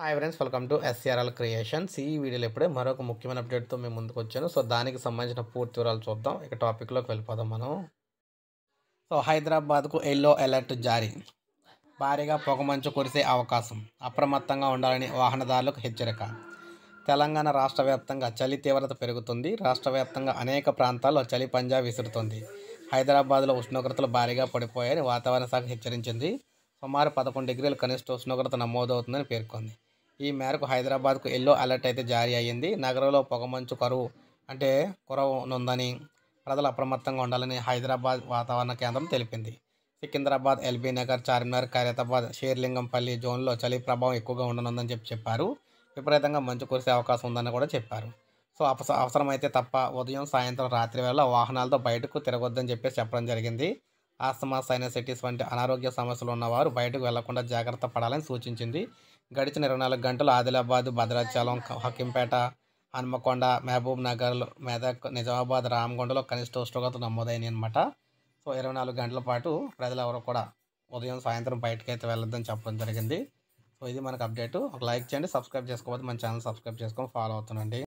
Hi friends welcome to SRL creations ఈ వీడియోలో ఇప్పుడే మరొక ముఖ్యమైన అప్డేట్తో మేము ముందుకు వచ్చాను. సో దానికి సంబంధించిన పూర్తి వివరాలు చూద్దాం. ఇక టాపిక్లోకి వెళ్ళిపోదాం మనం. సో హైదరాబాద్కు ఎల్లో అలర్ట్ జారీ. భారీగా పొగమంచు కురిసే అవకాశం. అప్రమత్తంగా ఉండాలని వాహనదారులకు హెచ్చరిక. తెలంగాణ రాష్ట్ర వ్యాప్తంగా చలి తీవ్రత పెరుగుతుంది. రాష్ట్ర వ్యాప్తంగా అనేక ప్రాంతాల్లో చలి పంజా విసురుతుంది. హైదరాబాద్లో ఉష్ణోగ్రతలు భారీగా పడిపోయాయని వాతావరణ శాఖ హెచ్చరించింది. సుమారు పదకొండు డిగ్రీల కనిష్ట ఉష్ణోగ్రత నమోదవుతుందని పేర్కొంది. ఈ మేరకు హైదరాబాద్కు ఎల్లో అలర్ట్ అయితే జారీ అయ్యింది. నగరంలో పొగమంచు కరువు అంటే కురవనుందని ప్రజలు అప్రమత్తంగా ఉండాలని హైదరాబాద్ వాతావరణ కేంద్రం తెలిపింది. సికింద్రాబాద్ ఎల్బీ నగర్ చార్మినార్ ఖైరతాబాద్ షేర్లింగంపల్లి జోన్లో చలి ప్రభావం ఎక్కువగా ఉండనుందని చెప్పి చెప్పారు. విపరీతంగా మంచు కురిసే అవకాశం ఉందని కూడా చెప్పారు. సో అవస అవసరమైతే తప్ప ఉదయం సాయంత్రం రాత్రి వేళ వాహనాలతో బయటకు తిరగొద్దని చెప్పేసి చెప్పడం జరిగింది. ఆస్తమా సైనసైటిస్ వంటి అనారోగ్య సమస్యలు ఉన్నవారు బయటకు వెళ్ళకుండా జాగ్రత్త పడాలని సూచించింది. గడిచిన ఇరవై నాలుగు గంటలు ఆదిలాబాద్ భద్రాచలం హకింపేట హన్మకొండ మహబూబ్ నగర్ మెదక్ నిజామాబాద్ రామగొండలో కనిష్ట ఉష్ణోగ్రత నమోదైనాయి అనమాట సో ఇరవై నాలుగు గంటల పాటు ప్రజలు ఎవరు కూడా ఉదయం సాయంత్రం బయటకు అయితే వెళ్ళొద్దని చెప్పడం జరిగింది. సో ఇది మనకు అప్డేట్. ఒక లైక్ చేయండి సబ్స్క్రైబ్ చేసుకోకపోతే మన ఛానల్ సబ్స్క్రైబ్ చేసుకొని ఫాలో అవుతుండండి.